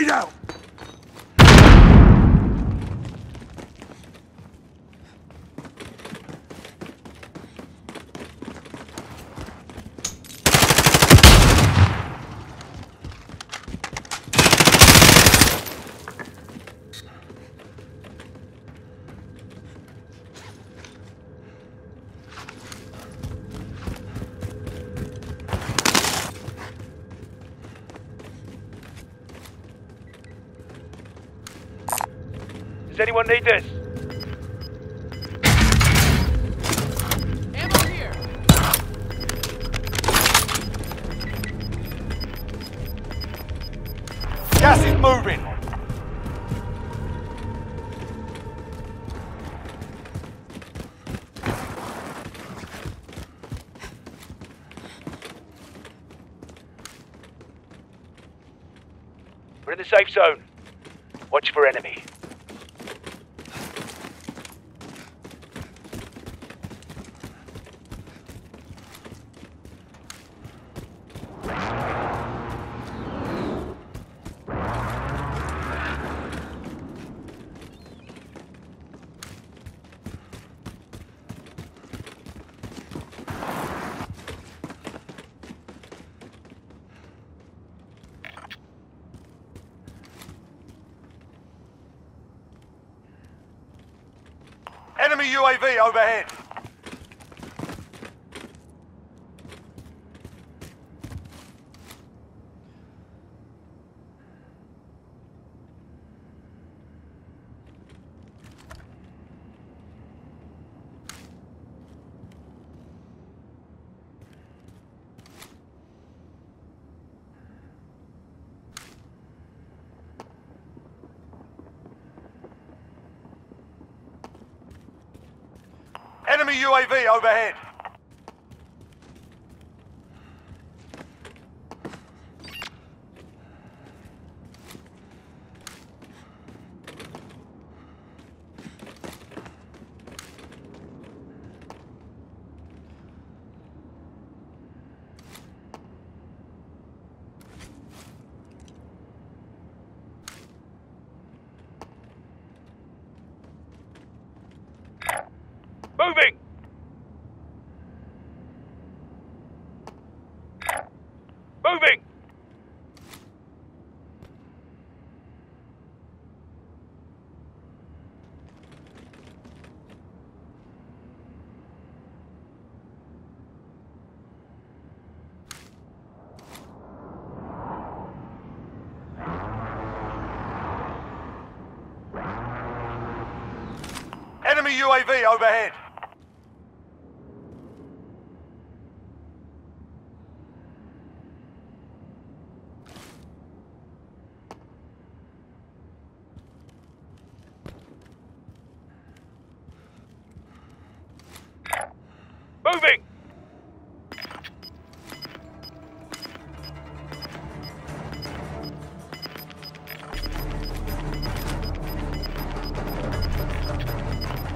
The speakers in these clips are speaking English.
Grenade out! Does anyone need this? Ammo here! Gas is moving. We're in the safe zone. Watch for enemy. Enemy UAV overhead. Enemy UAV overhead. Moving! Moving! Enemy UAV overhead.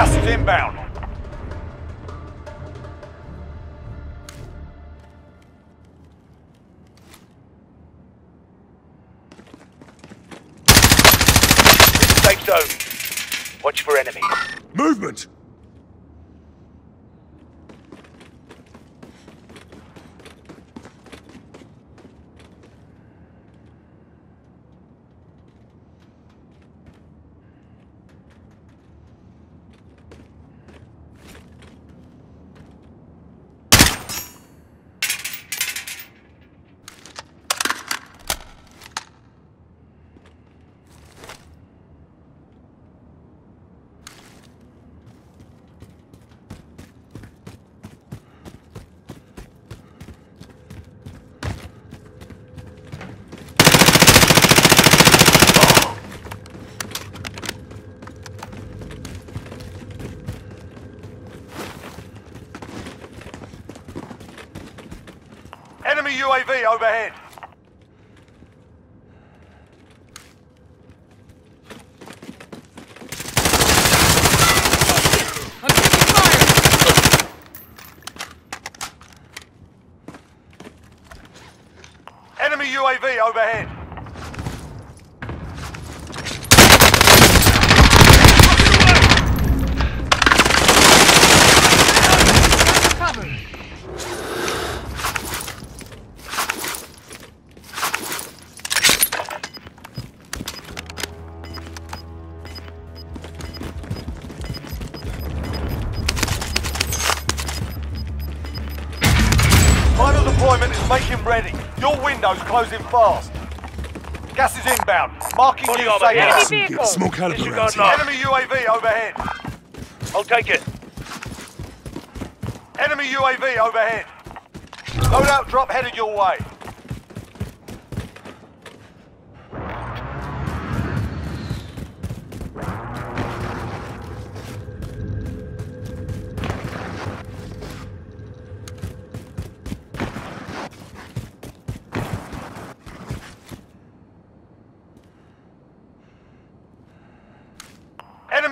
Gas is inbound. Safe zone. Watch for enemies. Movement! Enemy UAV overhead. Enemy UAV overhead. Deployment him ready. Your window's closing fast. Gas is inbound. Marking Body you armor safe. here. Some good small caliber Disregard rounds here. Enemy UAV overhead. I'll take it. Enemy UAV overhead. Loadout drop headed your way.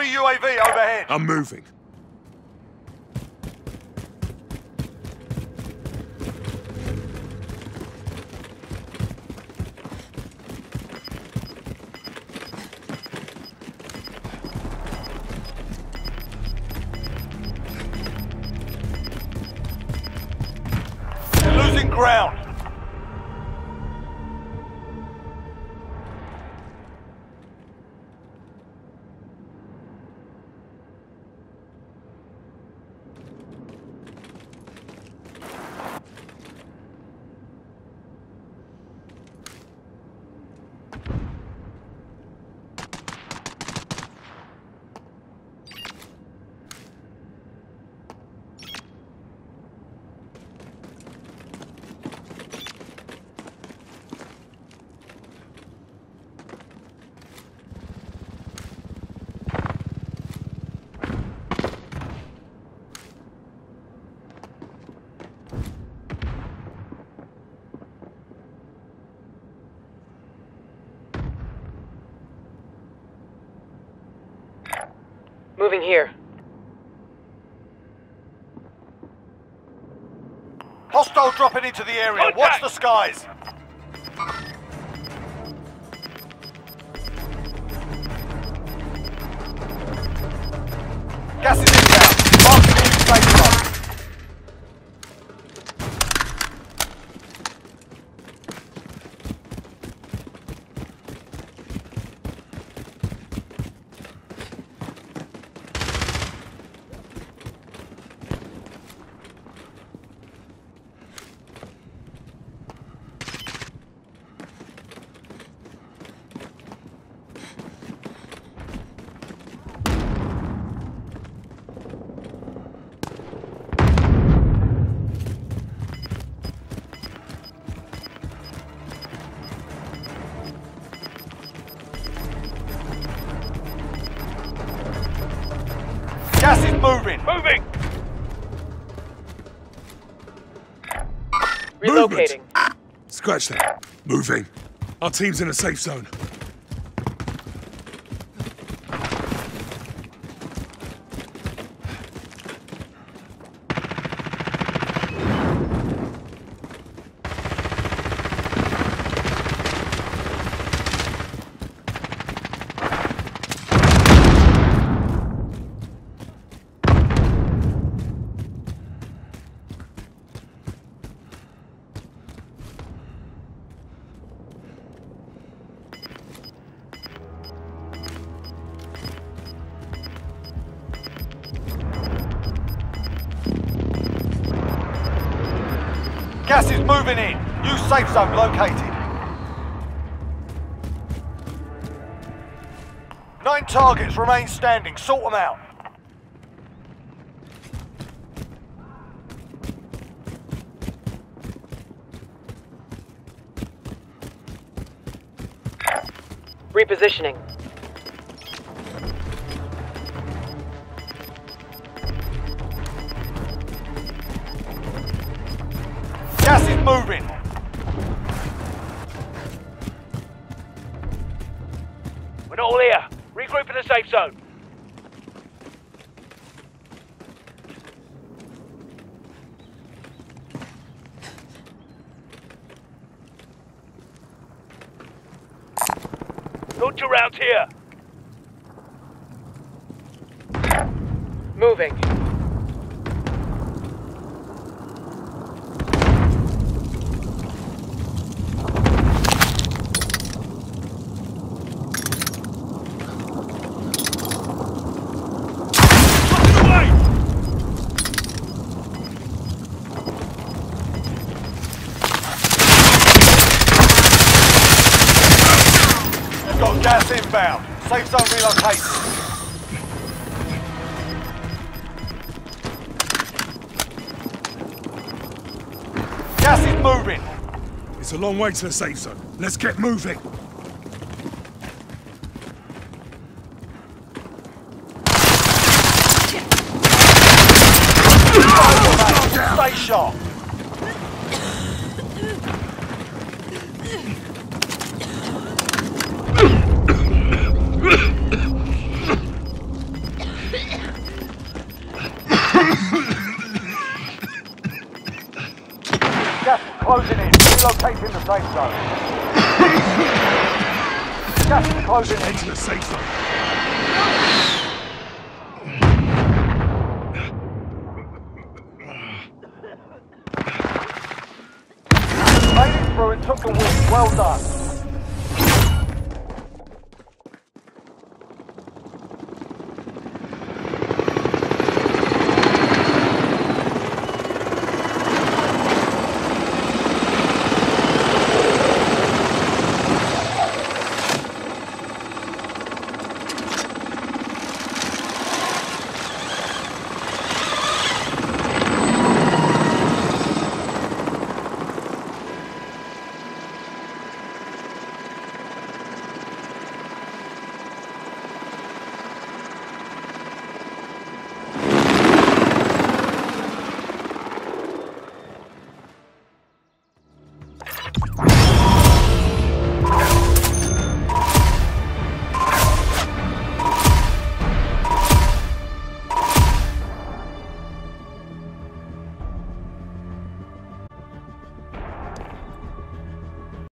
Enemy UAV overhead. I'm moving. Losing ground. Moving here. Hostile dropping into the area. Watch the skies. Gas is inbound. Gas is moving. Moving. Relocating. Scratch that. Moving. Our team's in a safe zone. Moving in. New safe zone located. Nine targets remain standing. Sort them out. Repositioning. Gas is moving. We're not all here. Regroup in the safe zone. Launch around here. Moving. Moving. It's a long way to the safe zone. Let's get moving. Stay sharp. Relocating the safe zone. Gas is closing in. Head to the safe zone. Made it through and took the win. Well done.